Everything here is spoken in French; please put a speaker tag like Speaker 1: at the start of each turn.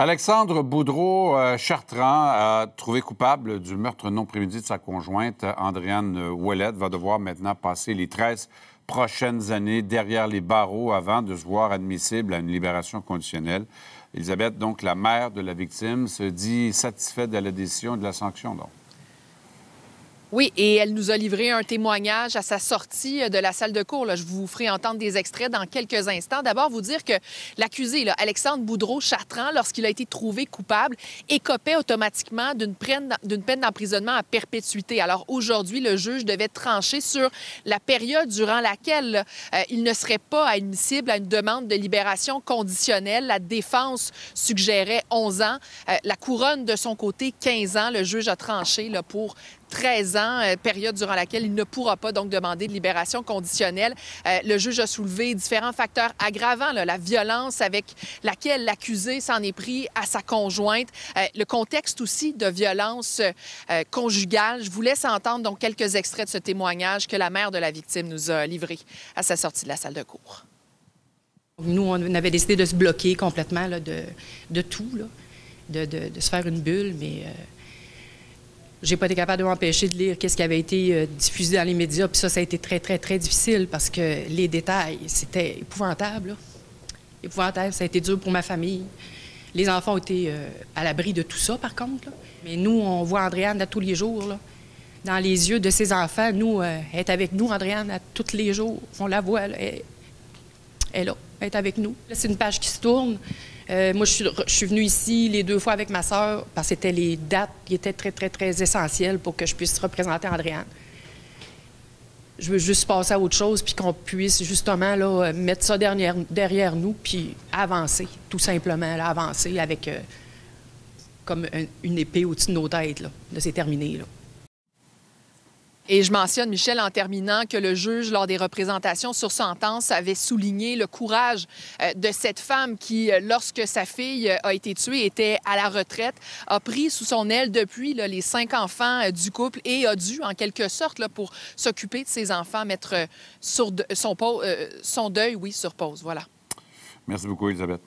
Speaker 1: Alexandre Boudreau-Chartrand, euh, trouvé coupable du meurtre non prémédité de sa conjointe, Andréane Ouellette, va devoir maintenant passer les 13 prochaines années derrière les barreaux avant de se voir admissible à une libération conditionnelle. Elisabeth, donc la mère de la victime, se dit satisfaite de la décision et de la sanction. Donc.
Speaker 2: Oui, et elle nous a livré un témoignage à sa sortie euh, de la salle de cours. Je vous ferai entendre des extraits dans quelques instants. D'abord, vous dire que l'accusé, Alexandre Boudreau-Chartrand, lorsqu'il a été trouvé coupable, écopait automatiquement d'une peine, d'emprisonnement à perpétuité. Alors aujourd'hui, le juge devait trancher sur la période durant laquelle euh, il ne serait pas admissible à une demande de libération conditionnelle. La défense suggérait 11 ans. Euh, la couronne, de son côté, 15 ans. Le juge a tranché pour 13 ans, euh, période durant laquelle il ne pourra pas donc demander de libération conditionnelle. Euh, le juge a soulevé différents facteurs aggravants, la violence avec laquelle l'accusé s'en est pris à sa conjointe, euh, le contexte aussi de violence conjugale. Je vous laisse entendre donc quelques extraits de ce témoignage que la mère de la victime nous a livré à sa sortie de la salle de cours.
Speaker 3: Nous, on avait décidé de se bloquer complètement de, de, tout, de, de, se faire une bulle, mais j'ai pas été capable de m'empêcher de lire qu'est-ce qui avait été euh, diffusé dans les médias. Puis ça, ça a été très, très, très difficile parce que les détails, c'était épouvantable. Épouvantable. Ça a été dur pour ma famille. Les enfants ont été euh, à l'abri de tout ça, par contre. Mais nous, on voit Andréane à tous les jours. Dans les yeux de ses enfants, nous, euh, elle est avec nous, Andréane, à tous les jours. On la voit, elle, est là, elle est avec nous. C'est une page qui se tourne. Euh, moi, je suis, venue ici les deux fois avec ma sœur parce que c'était les dates qui étaient très, très, très essentielles pour que je puisse représenter Andréane. Je veux juste passer à autre chose puis qu'on puisse justement là, mettre ça derrière, nous puis avancer, tout simplement, avancer avec euh, comme une épée au-dessus de nos têtes. C'est terminé. Là.
Speaker 2: Et je mentionne, Michel, en terminant, que le juge, lors des représentations sur sentence, avait souligné le courage euh, de cette femme qui, euh, lorsque sa fille euh, a été tuée, était à la retraite, a pris sous son aile depuis les cinq enfants du couple et a dû, en quelque sorte, pour s'occuper de ses enfants, mettre son deuil, oui, sur pause. Voilà.
Speaker 1: Merci beaucoup, Elisabeth.